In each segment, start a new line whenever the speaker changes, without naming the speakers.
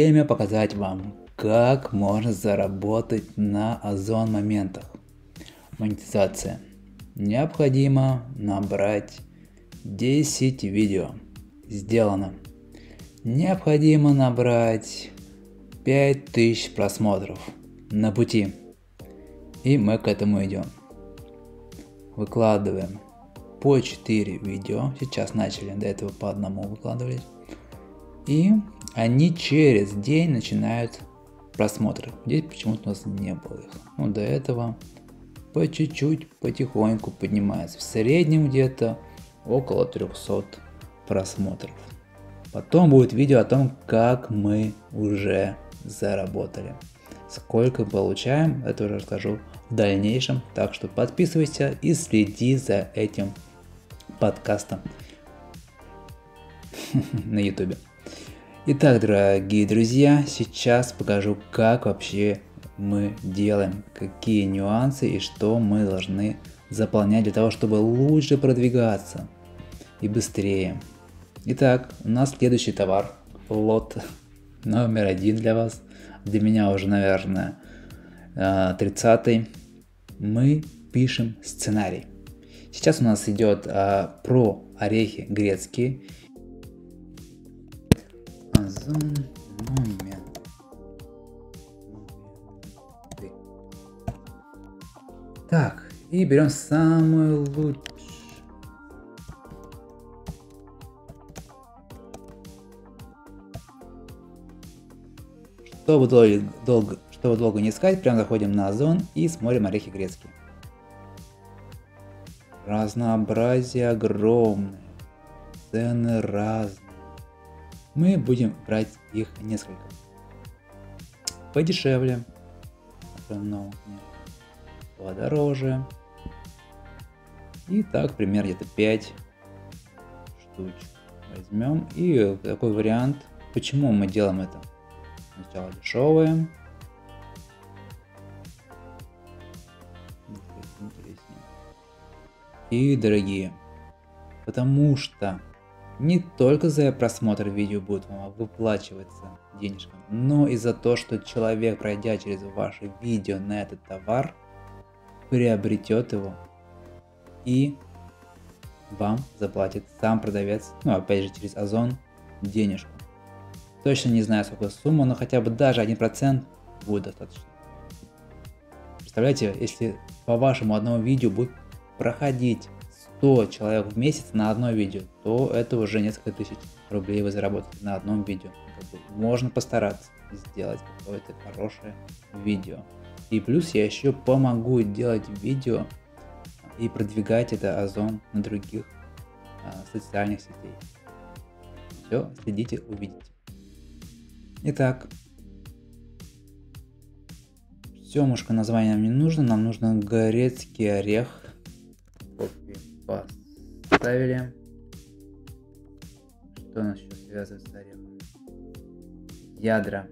Время показать вам, как можно заработать на озон моментах. Монетизация. Необходимо набрать 10 видео. Сделано. Необходимо набрать 5000 просмотров на пути. И мы к этому идем. Выкладываем по 4 видео. Сейчас начали, до этого по одному выкладывали. И они через день начинают просмотры. Здесь почему-то у нас не было их. Ну, до этого по чуть-чуть, потихоньку поднимается. В среднем где-то около 300 просмотров. Потом будет видео о том, как мы уже заработали. Сколько получаем, это уже расскажу в дальнейшем. Так что подписывайся и следи за этим подкастом на ютубе. Итак, дорогие друзья, сейчас покажу, как вообще мы делаем, какие нюансы и что мы должны заполнять для того, чтобы лучше продвигаться и быстрее. Итак, у нас следующий товар, лот номер один для вас, для меня уже, наверное, 30 э, мы пишем сценарий. Сейчас у нас идет а, про орехи грецкие. Озон момент. Так, и берем самую лучшую. Чтобы долго, долго, чтобы долго не искать, прям заходим на Озон и смотрим орехи грецкие. Разнообразие огромное, цены разные. Мы будем брать их несколько. Подешевле, но подороже. И так, пример где-то 5 штучек возьмем. И такой вариант, почему мы делаем это. Сначала дешевые, и дорогие. Потому что не только за просмотр видео будет вам выплачиваться денежка, но и за то, что человек, пройдя через ваше видео на этот товар, приобретет его и вам заплатит сам продавец, ну опять же через Озон, денежку. Точно не знаю сколько сумма, но хотя бы даже 1% будет достаточно. Представляете, если по вашему одному видео будет проходить 100 человек в месяц на одно видео, то это уже несколько тысяч рублей вы заработаете на одном видео. Можно постараться сделать какое-то хорошее видео. И плюс я еще помогу делать видео и продвигать это Озон на других а, социальных сетей. Все, следите, увидите. Итак, семушка название нам не нужно, нам нужно грецкий орех поставили. Что у нас еще связано с орехом? Ядра.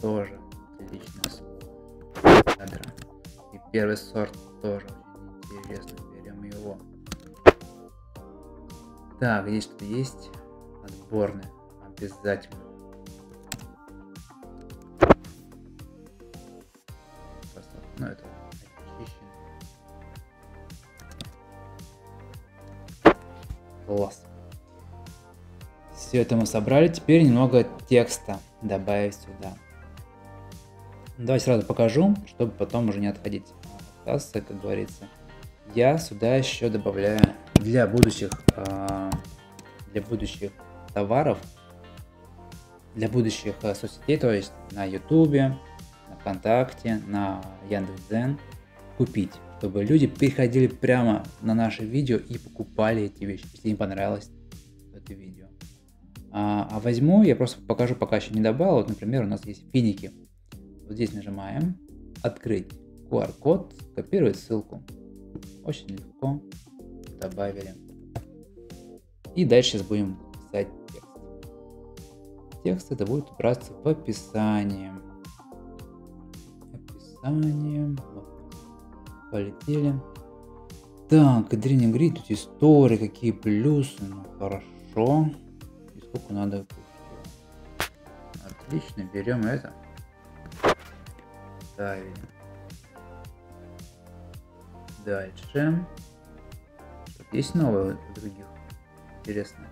Тоже отлично. Ядра. И первый сорт тоже очень интересно. Берем его. Так, здесь что есть? Отборный. Обязательно. Ну, это Класс. Все это мы собрали. Теперь немного текста добавить сюда. Давайте сразу покажу, чтобы потом уже не отходить от как говорится. Я сюда еще добавляю для будущих, а, для будущих товаров, для будущих а, соцсетей, то есть на Ютубе, на ВКонтакте, на Яндекс.Дзен купить чтобы люди переходили прямо на наше видео и покупали эти вещи, если им понравилось это видео. А, а возьму, я просто покажу, пока еще не добавил. Вот, например, у нас есть финики. Вот здесь нажимаем «Открыть QR-код», копировать ссылку. Очень легко добавили. И дальше сейчас будем писать текст. Текст это будет убраться в описании. Описание. Полетели. Так, Dream Grid, тут истории, какие плюсы. Ну, хорошо. И сколько надо Отлично, берем это. Ставим. Дальше. Есть новое у других? Интересно.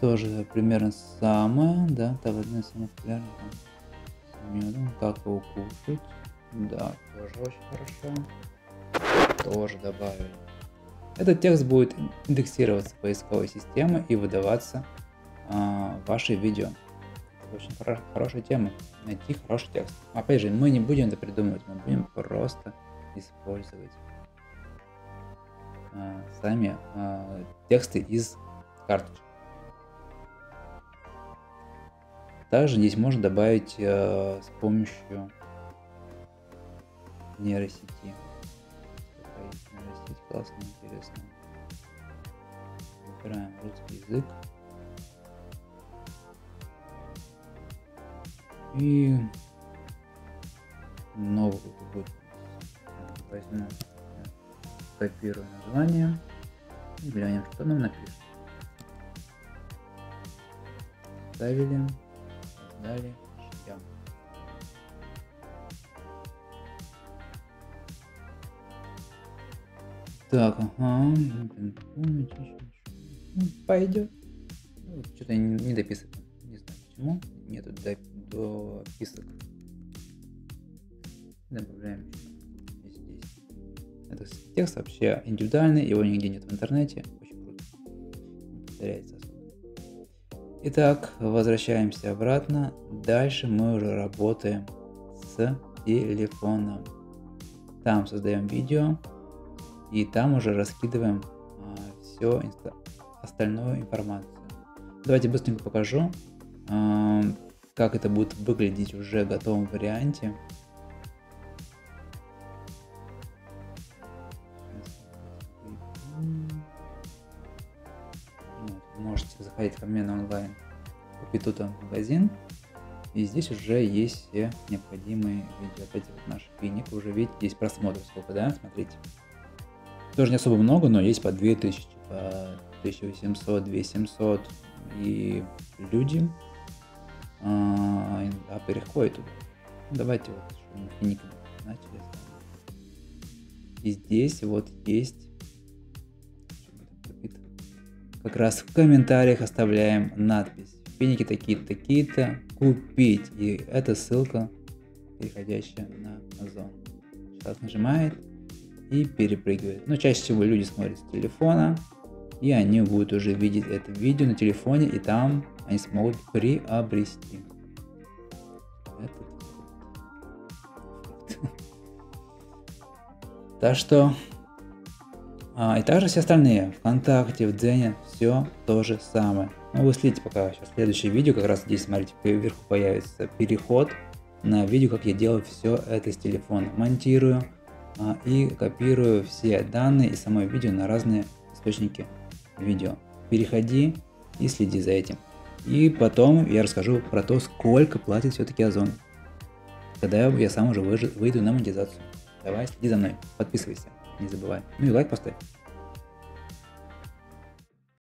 Тоже примерно самое, да, одно самое популярное. С как его кушать. Да, тоже очень хорошо. Тоже добавили. Этот текст будет индексироваться поисковой системой и выдаваться э, ваши видео. Это очень хоро хорошая тема. Найти хороший текст. Опять же, мы не будем это придумывать, мы будем просто использовать э, сами э, тексты из карточек. Также здесь можно добавить э, с помощью нейросети. Нейросеть классно, интересно. Выбираем русский язык. И новый будет. Возьму, копирую название и глянем, что нам напишет. Ставили, создали, ждем. Так, ага. Пойдет. Ну, Что-то не, не дописано. Не знаю почему. Нету дописок. Добавляем здесь. Это текст вообще индивидуальный, его нигде нет в интернете. Очень круто. Повторяется особо. Итак, возвращаемся обратно. Дальше мы уже работаем с телефоном. Там создаем видео, и там уже раскидываем а, все остальную информацию. Давайте быстренько покажу, а, как это будет выглядеть уже в готовом варианте. Можете заходить ко мне на онлайн купить тут магазин. И здесь уже есть все необходимые видео. Опять вот наш финик. Уже видите, здесь просмотров сколько, да? Смотрите. Тоже не особо много, но есть по 2000, по 1800, 2700. И люди а, да, переходят туда. Давайте вот, чтобы мы начали. И здесь вот есть как раз в комментариях оставляем надпись. Финики такие-то, такие-то, купить. И это ссылка, переходящая на Озон. Сейчас нажимает и перепрыгивает. Но чаще всего люди смотрят с телефона, и они будут уже видеть это видео на телефоне, и там они смогут приобрести. Так что а, и также все остальные, ВКонтакте, в Дзене, все то же самое. Ну, вы следите пока сейчас следующее видео, как раз здесь, смотрите, вверху появится переход на видео, как я делаю все это с телефона. Монтирую и копирую все данные и само видео на разные источники видео. Переходи и следи за этим. И потом я расскажу про то, сколько платит все-таки Озон. Когда я сам уже выйду на монетизацию. Давай, следи за мной, подписывайся не забывай. Ну и лайк поставь.